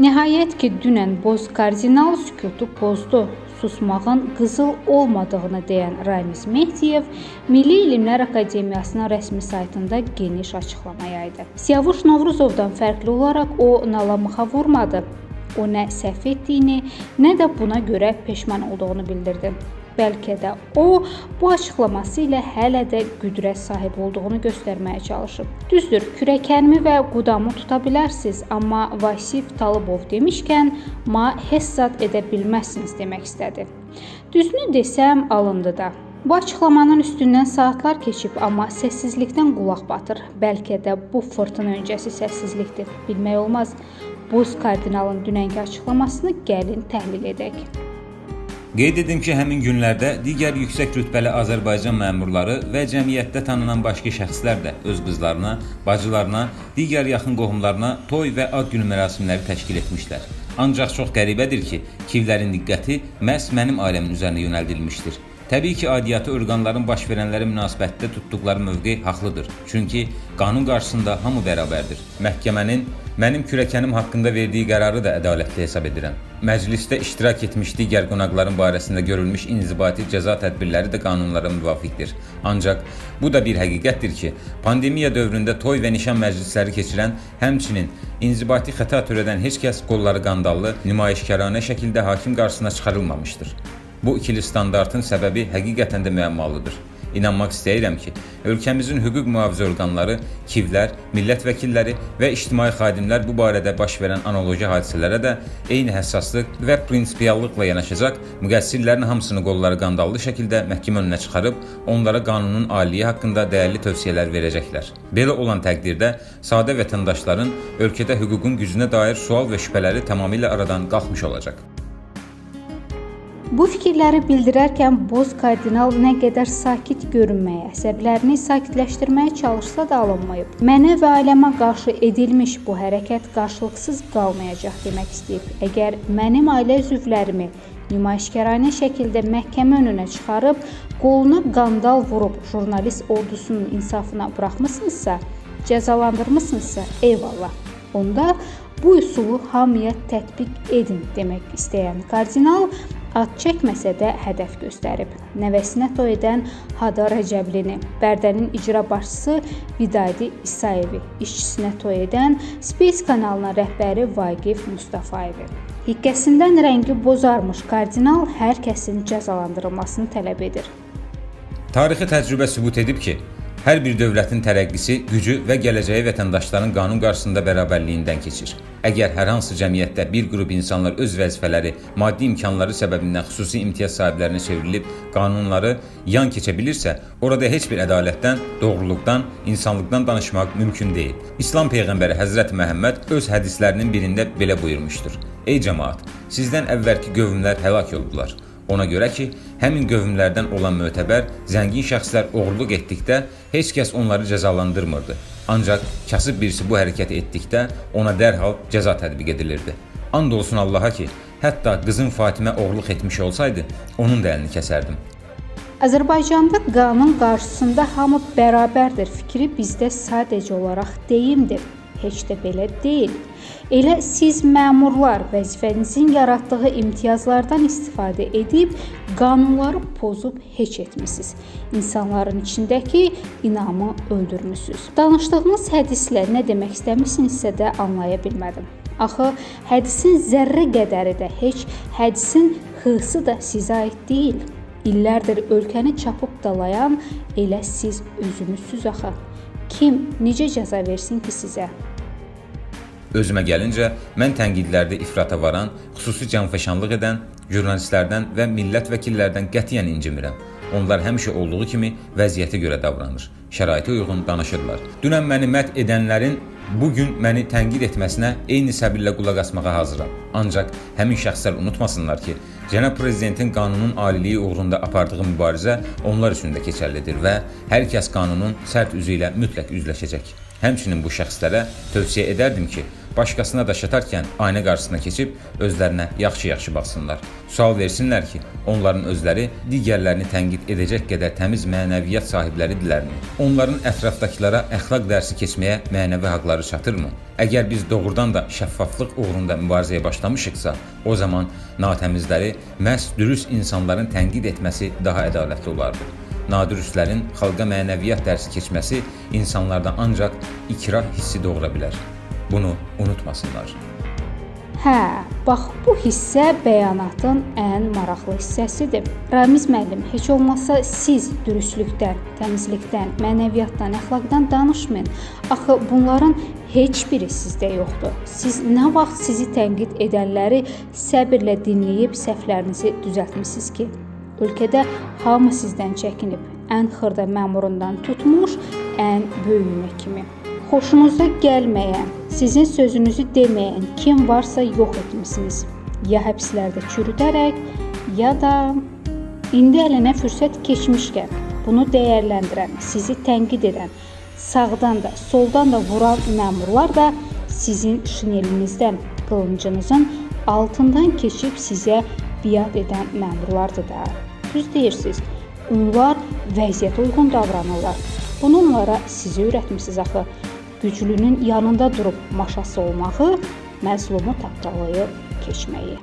Nəhayət ki, dünən Boz kardinal sükutu pozdu. Susmağın qızıl olmadığını deyən Ramiz Mehdiyev Milli Elmlər Akademiyasının rəsmi saytında geniş açıqlama yaydı. Siyavuş Novruzovdan fərqli olaraq o nalamuxa vurmadı. O nə səhv etdiyini, nə də buna görə peşman olduğunu bildirdi. Bəlkə də o bu açıqlaması ilə hələ də qüdrət sahibi olduğunu göstərməyə çalışıb. Düzdür, kürəkənimi və qudamı tuta bilərsiniz, amma Vasif Talıbov demişkən, ma hesab edə bilməzsiniz demək istədi. Düzünü desəm, alındı da. Bu açıqlamanın üstündən saatlar keçib, amma səssizlikdən qulaq batır. Bəlkə də bu fırtına öncəsi səssizlikdir. Bilmək olmaz. Buz kardinalın dünənki açıqlamasını gəlin təhlil edək. Qeyd edim ki, həmin günlərdə digər yüksək rütbəli Azərbaycan məmurları və cəmiyyətdə tanınan başqa şəxslər də öz qızlarına, bacılarına, digər yaxın qohumlarına toy və ad günü mərasimləri təşkil etmişlər. Ancaq çox qəribədir ki, kivlərin diqqəti məhz mənim ailəmin üzərinə yönəldilmişdir. Təbii ki, aidiyyatı orqanların baş verənlərə münasibətdə tutduqları mövqe haqlıdır. Çünki qanun qarşısında hamı bərabərdir. Məhkəmənin mənim kürəkənim haqqında verdiyi qərarı da ədalətli hesab edirəm. Məclisdə iştirak etmiş digər qonaqların barəsində görülmüş inzibati cəza tədbirləri də qanunlara müvafiqdir. Ancaq bu da bir həqiqətdir ki, pandemiya dövründə toy və nişan məclisləri keçirən, həmçinin inzibati xəta törədən heç kəs qolları qandallı, nümayişkaranə şəkildə hakim qarşısına çıxarılmamışdır. Bu ikili standartın səbəbi həqiqətən də müəmmalıdır. İnanmaq istəyirəm ki, ölkəmizin hüquq mühafizə orqanları, kivlər, millət vəkilləri və ictimai xadimlər bu barədə baş verən analoji hadisələrə də eyni həssaslıq və prinsipiallıqla yanaşacaq, müqəssirlərin hamısını qolları qandallı şəkildə məhkəmə önünə çıxarıb, onlara qanunun aliliyi haqqında dəyərli tövsiyələr verəcəklər. Belə olan təqdirdə sadə vətəndaşların ölkədə hüququn gücünə dair sual və şübhələri tamamilə aradan qalxmış olacaq. Bu fikirləri bildirərkən Boz kardinal nə qədər sakit görünməyə, əsəblərini sakitləşdirməyə çalışsa da alınmayıb. Mənə və ailəmə qarşı edilmiş bu hərəkət qarşılıqsız qalmayacaq demək istəyib. Əgər mənim ailə üzvlərimi nümayişkaranə şəkildə məhkəmə önünə çıxarıb, qoluna qandal vurub jurnalist ordusunun insafına buraxmısınızsa, cəzalandırmısınızsa, eyvallah. Onda bu üsulu hamıya tətbiq edin demək istəyən kardinal ad çəkməsə də hədəf göstərib. Nəvəsinə toy edən Hada Rəcəblini, Bərdənin icra başçısı Vidadi İsayevi, işçisinə toy edən Space kanalının rəhbəri Vaqif Mustafayevi. Hikkəsindən rəngi bozarmış kardinal hər kəsin cəzalandırılmasını tələb edir. Tarixi təcrübə sübut edib ki, Hər bir dövlətin tərəqqisi, gücü və gələcəyi vətəndaşların qanun qarşısında bərabərliyindən keçir. Əgər hər hansı cəmiyyətdə bir qrup insanlar öz vəzifələri, maddi imkanları səbəbindən xüsusi imtiyaz sahiblərinə çevrilib qanunları yan keçə bilirsə, orada heç bir ədalətdən, doğruluqdan, insanlıqdan danışmaq mümkün deyil. İslam peyğəmbəri Həzrət Məhəmməd öz hədislərinin birində belə buyurmuşdur: Ey cəmaət, sizdən əvvəlki qövmlər həlak oldular. Ona görə ki, həmin qövmlərdən olan mötəbər, zəngin şəxslər oğurluq etdikdə heç kəs onları cəzalandırmırdı. Ancaq kasıb birisi bu hərəkəti etdikdə ona dərhal cəza tətbiq edilirdi. And olsun Allaha ki, hətta qızım Fatimə oğurluq etmiş olsaydı, onun da əlini kəsərdim. Azərbaycanda qanun qarşısında hamı bərabərdir fikri bizdə sadəcə olaraq deyimdir. Heç də belə deyil. Elə siz məmurlar vəzifənizin yaratdığı imtiyazlardan istifadə edib qanunları pozub heç etmisiniz. İnsanların içindəki inamı öldürmüsüz. Danışdığınız hədislə nə demək istəmisinizsə də anlaya bilmədim. Axı hədisin zərrə qədəri də heç hədisin hısı da sizə aid deyil. İllərdir ölkəni çapıb dalayan elə siz özünüzsüz axı. Kim necə cəza versin ki sizə? Özümə gəlincə, mən tənqidlərdə ifrata varan, xüsusi canfəşanlıq edən jurnalistlərdən və millət vəkillərdən qətiyyən incimirəm. Onlar həmişə olduğu kimi vəziyyətə görə davranır, şəraitə uyğun danışırlar. Dünən məni mət edənlərin bu gün məni tənqid etməsinə eyni səbirlə qulaq asmağa hazıram. Ancaq həmin şəxslər unutmasınlar ki, cənab prezidentin qanunun aliliyi uğrunda apardığı mübarizə onlar üçün də keçərlidir və hər kəs qanunun sərt üzü ilə mütləq üzləşəcək. Həmçinin bu şəxslərə tövsiyə edərdim ki, başqasına daş atarkən ayna qarşısına keçib özlərinə yaxşı-yaxşı baxsınlar. Sual versinlər ki, onların özləri digərlərini tənqid edəcək qədər təmiz mənəviyyat sahibləridirlərmi? Onların ətrafdakılara əxlaq dərsi keçməyə mənəvi haqqları çatırmı? Əgər biz doğrudan da şəffaflıq uğrunda mübarizəyə başlamışıqsa, o zaman natəmizləri məhz dürüst insanların tənqid etməsi daha ədalətli olardı. Nadürüstlərin xalqa mənəviyyat dərsi keçməsi insanlarda ancaq ikrah hissi doğura bilər. Bunu unutmasınlar. Hə, bax bu hissə bəyanatın ən maraqlı hissəsidir. Ramiz müəllim, heç olmasa siz dürüstlükdən, təmizlikdən, mənəviyyatdan, əxlaqdan danışmayın. Axı bunların heç biri sizdə yoxdur. Siz nə vaxt sizi tənqid edənləri səbirlə dinləyib səhvlərinizi düzəltmisiniz ki, ölkədə hamı sizdən çəkinib, ən xırda məmurundan tutmuş ən böyüyünə kimi xoşunuza gəlməyən, sizin sözünüzü deməyən kim varsa yox etmisiniz. Ya həbslərdə çürüdərək, ya da indi əlinə fürsət keçmişkən bunu dəyərləndirən, sizi tənqid edən, sağdan da, soldan da vuran məmurlar da sizin şinelinizdən, qılıncınızın altından keçib sizə biat edən məmurlardır da. Düz deyirsiniz. Onlar vəziyyətə uyğun davranırlar. Bunu onlara sizi öyrətmisiniz axı güclünün yanında durub maşası olmağı, məzlumu tapdalayıb keçməyi.